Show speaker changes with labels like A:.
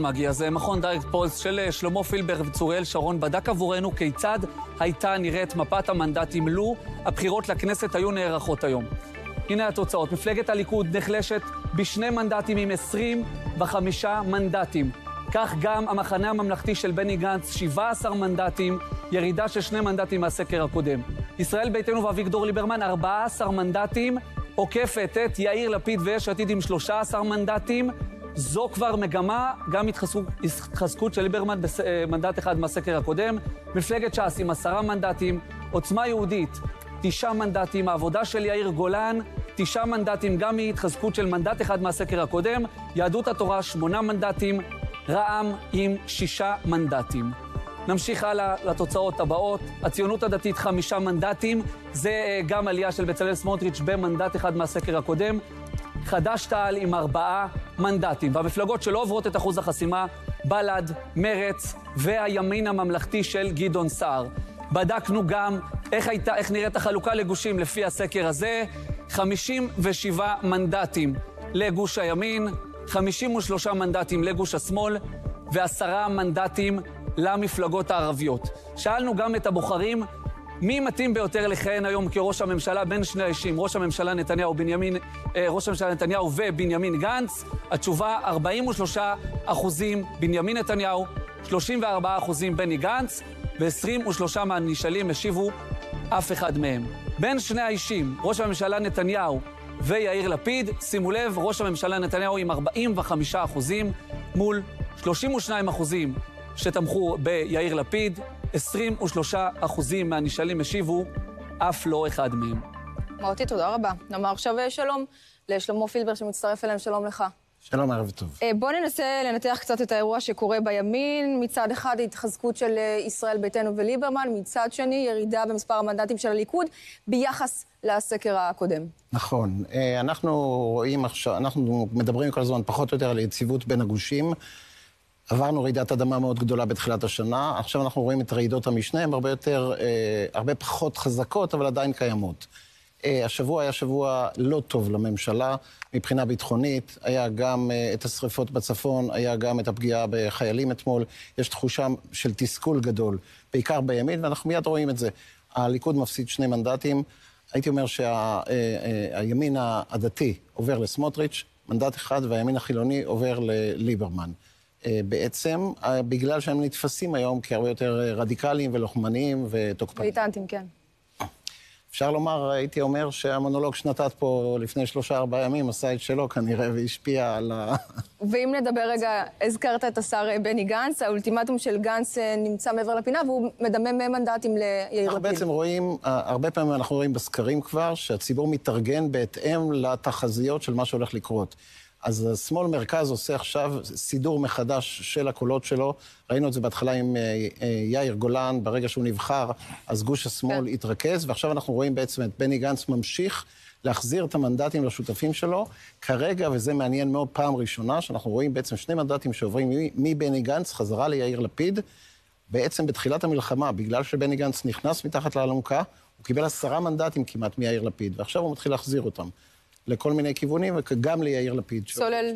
A: מגיע זה מכון דיירקט פולס של שלמה פילבר וצוריאל שרון בדק עבורנו כיצד הייתה נראית מפת המנדטים לו הבחירות לכנסת היו נערכות היום. הנה התוצאות, מפלגת הליכוד נחלשת בשני מנדטים עם 25 מנדטים. כך גם המחנה הממלכתי של בני גנץ, 17 מנדטים, ירידה של שני מנדטים מהסקר הקודם. ישראל ביתנו ואביגדור ליברמן, 14 מנדטים, עוקפת את יאיר לפיד ויש עתיד עם 13 מנדטים. זו כבר מגמה, גם התחזקות של ליברמן במנדט אחד מהסקר הקודם. מפלגת ש"ס עם עשרה מנדטים, עוצמה יהודית, תשעה מנדטים, העבודה של יאיר גולן, תשעה מנדטים, גם מהתחזקות של מנדט אחד מהסקר הקודם, יהדות התורה, שמונה מנדטים, רע"מ עם שישה מנדטים. נמשיך הלאה לתוצאות הבאות. הציונות הדתית חמישה מנדטים, זה גם עלייה של בצלאל סמוטריץ' במנדט אחד מהסקר הקודם. חד"ש-תע"ל עם ארבעה מנדטים. והמפלגות שלא עוברות את אחוז החסימה, בל"ד, מרצ והימין הממלכתי של גדעון סער. בדקנו גם איך, הייתה, איך נראית החלוקה לגושים לפי הסקר הזה. 57 מנדטים לגוש הימין, 53 מנדטים לגוש השמאל ועשרה מנדטים למפלגות הערביות. שאלנו גם את הבוחרים מי מתאים ביותר לכהן היום כראש הממשלה בין שני האישים, ראש הממשלה נתניהו, בנימין, ראש הממשלה נתניהו ובנימין גנץ? התשובה, 43 אחוזים בנימין נתניהו, 34 אחוזים בני גנץ, ו-23 מהנשאלים השיבו אף אחד מהם. בין שני האישים, ראש הממשלה נתניהו ויאיר לפיד, שימו לב, ראש הממשלה נתניהו עם 45 אחוזים מול 32 אחוזים שתמכו ביאיר לפיד, 23 אחוזים מהנשאלים השיבו, אף לא אחד מהם.
B: מרתי, תודה רבה. נאמר עכשיו שלום לשלמה פילבר שמצטרף אליהם, שלום לך.
C: שלום, ערב טוב.
B: בוא ננסה לנתח קצת את האירוע שקורה בימין. מצד אחד, התחזקות של ישראל ביתנו וליברמן, מצד שני, ירידה במספר המנדטים של הליכוד ביחס לסקר הקודם.
C: נכון. אנחנו רואים עכשיו, אנחנו מדברים כל הזמן פחות או יותר על יציבות בין הגושים. עברנו רעידת אדמה מאוד גדולה בתחילת השנה, עכשיו אנחנו רואים את רעידות המשנה, הן הרבה יותר, אה, הרבה פחות חזקות, אבל עדיין קיימות. אה, השבוע היה שבוע לא טוב לממשלה מבחינה ביטחונית, היה גם אה, את השריפות בצפון, היה גם את הפגיעה בחיילים אתמול, יש תחושה של תסכול גדול, בעיקר בימין, ואנחנו מיד רואים את זה. הליכוד מפסיד שני מנדטים, הייתי אומר שהימין הדתי עובר לסמוטריץ', מנדט אחד, והימין החילוני עובר לליברמן. בעצם, בגלל שהם נתפסים היום כהרבה יותר רדיקליים ולוחמניים ותוקפניים.
B: ואיטנטים, כן.
C: אפשר לומר, הייתי אומר שהמונולוג שנתת פה לפני שלושה-ארבעה ימים עשה את שלו כנראה והשפיע על ה...
B: ואם נדבר רגע, הזכרת את השר בני גנץ, האולטימטום של גנץ נמצא מעבר לפינה והוא מדמם מנדטים ליאיר לפיד.
C: אנחנו בעצם רואים, הרבה פעמים אנחנו רואים בסקרים כבר, שהציבור מתארגן בהתאם לתחזיות של מה שהולך לקרות. אז השמאל מרכז עושה עכשיו סידור מחדש של הקולות שלו. ראינו את זה בהתחלה עם יאיר גולן, ברגע שהוא נבחר, אז גוש השמאל כן. התרכז, ועכשיו אנחנו רואים בעצם את בני גנץ ממשיך להחזיר את המנדטים לשותפים שלו. כרגע, וזה מעניין מאוד, פעם ראשונה, שאנחנו רואים בעצם שני מנדטים שעוברים מבני גנץ חזרה ליאיר לפיד. בעצם בתחילת המלחמה, בגלל שבני גנץ נכנס מתחת לאלונקה, הוא קיבל עשרה מנדטים כמעט מיאיר לפיד, ועכשיו הוא מתחיל להחזיר אותם. לכל מיני כיוונים, וגם ליאיר לפיד.
B: סולל.